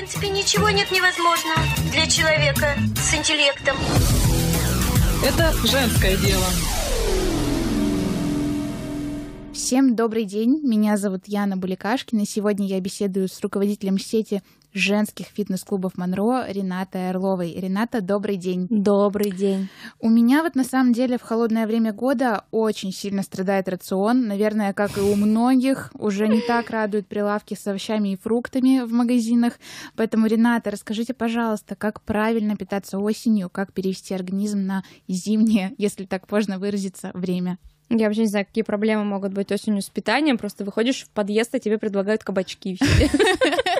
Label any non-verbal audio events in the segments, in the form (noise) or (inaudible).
принципе, ничего нет невозможного для человека с интеллектом. Это женское дело. Всем добрый день. Меня зовут Яна Буликашкина. Сегодня я беседую с руководителем сети женских фитнес-клубов Монро Ренатой Орловой. Рената, добрый день. Добрый день. У меня вот на самом деле в холодное время года очень сильно страдает рацион. Наверное, как и у многих, уже не так радуют прилавки с овощами и фруктами в магазинах. Поэтому, Рената, расскажите, пожалуйста, как правильно питаться осенью, как перевести организм на зимнее, (laughs) если так можно выразиться, время. Я вообще не знаю, какие проблемы могут быть осенью с питанием. Просто выходишь в подъезд, а тебе предлагают кабачки. (laughs)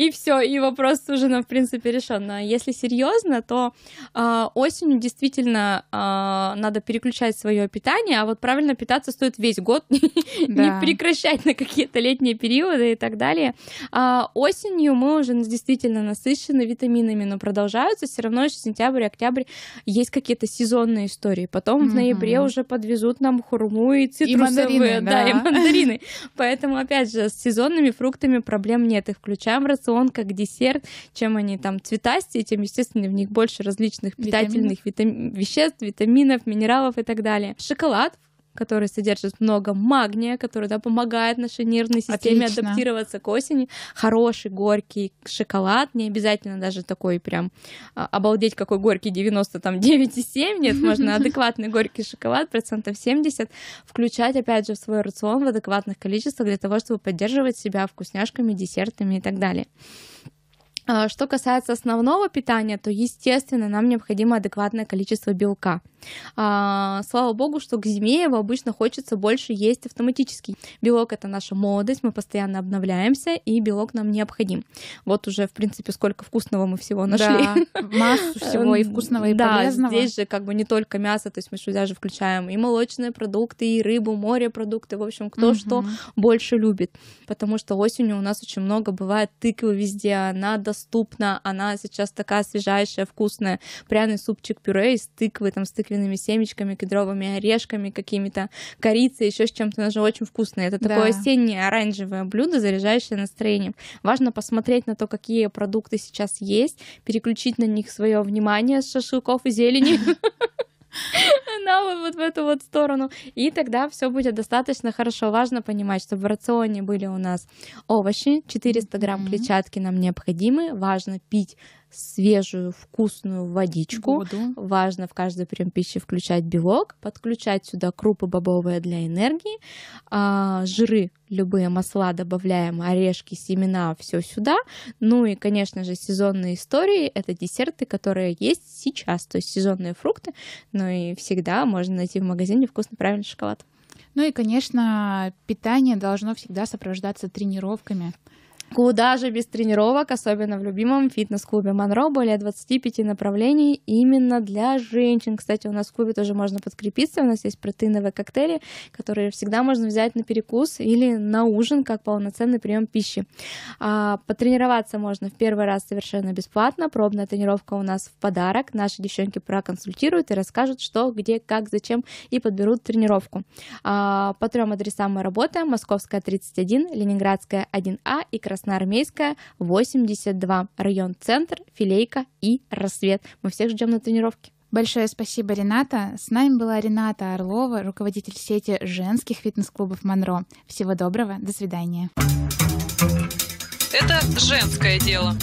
И все, и вопрос уже, в принципе, решен. А если серьезно, то э, осенью действительно э, надо переключать свое питание, а вот правильно питаться стоит весь год, (laughs) не прекращать на какие-то летние периоды и так далее. А осенью мы уже действительно насыщены витаминами, но продолжаются все равно еще сентябрь, октябрь есть какие-то сезонные истории. Потом в ноябре уже подвезут нам хурму и цитрусовые, да, и мандарины. Поэтому опять же с сезонными фруктами проблем нет, их включаем в рацион как десерт. Чем они там цветастее, тем, естественно, в них больше различных питательных витамин. веществ, витаминов, минералов и так далее. Шоколад, который содержит много магния, который да, помогает нашей нервной системе Отлично. адаптироваться к осени. Хороший горький шоколад, не обязательно даже такой прям а, обалдеть какой горький 90 там 9,7, нет, можно (laughs) адекватный горький шоколад процентов 70 включать опять же в свой рацион в адекватных количествах для того, чтобы поддерживать себя вкусняшками, десертами и так далее. А, что касается основного питания, то, естественно, нам необходимо адекватное количество белка. А, слава богу, что к зиме его обычно хочется больше есть автоматически. Белок это наша молодость, мы постоянно обновляемся, и белок нам необходим. Вот уже, в принципе, сколько вкусного мы всего нашли. Да, массу всего и вкусного, и да, полезного. здесь же как бы не только мясо, то есть мы сюда же включаем и молочные продукты, и рыбу, морепродукты, в общем, кто угу. что больше любит. Потому что осенью у нас очень много бывает тыквы везде, она доступна, она сейчас такая свежайшая, вкусная. Пряный супчик-пюре из тыквы, там, с тыквенными семечками, кедровыми орешками, какими-то корицей, еще с чем-то. Оно же очень вкусное. Это да. такое осеннее оранжевое блюдо, заряжающее настроением. Важно посмотреть на то, какие продукты сейчас есть, переключить на них свое внимание с шашлыков и зелени (laughs) на вот в эту вот сторону. И тогда все будет достаточно хорошо. Важно понимать, чтобы в рационе были у нас овощи, 400 грамм клетчатки нам необходимы. Важно пить свежую вкусную водичку. Воду. Важно в каждый прием пищи включать белок, подключать сюда крупы бобовые для энергии, а, жиры, любые масла добавляем, орешки, семена, все сюда. Ну и, конечно же, сезонные истории — это десерты, которые есть сейчас, то есть сезонные фрукты. Ну и всегда можно найти в магазине вкусный правильный шоколад. Ну и, конечно, питание должно всегда сопровождаться тренировками. Куда же без тренировок, особенно в любимом фитнес-клубе Монро, более 25 направлений именно для женщин. Кстати, у нас в клубе тоже можно подкрепиться, у нас есть протеиновые коктейли, которые всегда можно взять на перекус или на ужин, как полноценный прием пищи. А, потренироваться можно в первый раз совершенно бесплатно, пробная тренировка у нас в подарок. Наши девчонки проконсультируют и расскажут, что, где, как, зачем, и подберут тренировку. А, по трем адресам мы работаем. Московская 31, Ленинградская 1А и Красноярская Красноармейская, 82, район Центр, Филейка и Рассвет. Мы всех ждем на тренировке. Большое спасибо, Рената. С нами была Рената Орлова, руководитель сети женских фитнес-клубов Монро. Всего доброго, до свидания. Это женское дело.